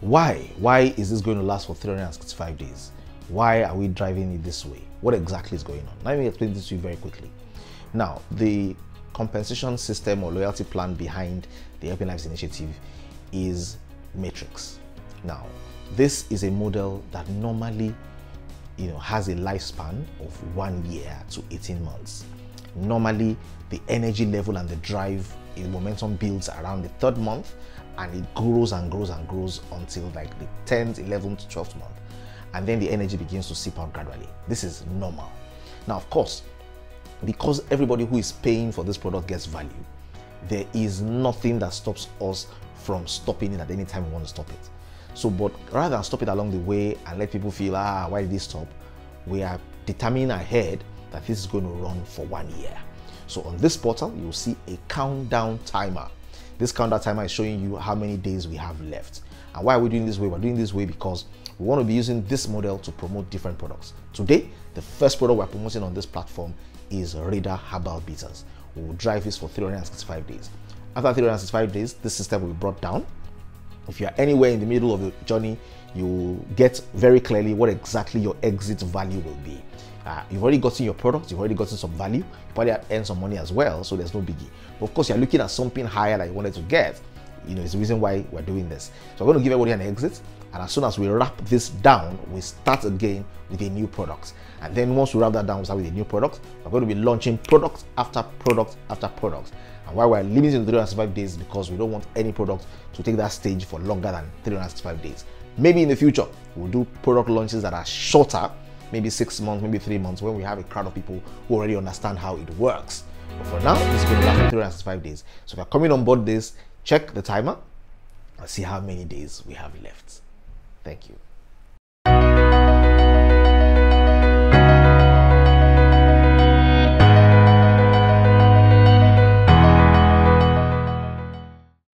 Why? Why is this going to last for 365 days? Why are we driving it this way? What exactly is going on? Let me explain this to you very quickly. Now, the compensation system or loyalty plan behind the Helping Lives initiative is Matrix. Now, this is a model that normally you know has a lifespan of one year to 18 months. Normally, the energy level and the drive in momentum builds around the third month and it grows and grows and grows until like the 10th, 11th, 12th month. And then the energy begins to seep out gradually. This is normal. Now, of course, because everybody who is paying for this product gets value, there is nothing that stops us from stopping it at any time we want to stop it. So, but rather than stop it along the way and let people feel, ah, why did this stop? We are determining ahead that this is going to run for one year. So on this portal, you'll see a countdown timer. This countdown timer is showing you how many days we have left. And why are we doing this way? We're doing this way because we want to be using this model to promote different products. Today, the first product we're promoting on this platform is Radar Herbal Bitters. We will drive this for 365 days. After 365 days, this system will be brought down. If you are anywhere in the middle of the journey, you get very clearly what exactly your exit value will be. Uh, you've already gotten your product, you've already gotten some value, you probably earned some money as well, so there's no biggie. But of course, you're looking at something higher that you wanted to get. You know, it's the reason why we're doing this. So I'm going to give everybody an exit, and as soon as we wrap this down, we start again with a new product. And then once we wrap that down, we start with a new product. We're going to be launching product after product after product. And why we're limiting to 365 days because we don't want any product to take that stage for longer than 365 days. Maybe in the future, we'll do product launches that are shorter, maybe six months, maybe three months, when we have a crowd of people who already understand how it works. But for now, it's going to last for 365 days. So if you're coming on board this, check the timer and see how many days we have left. Thank you.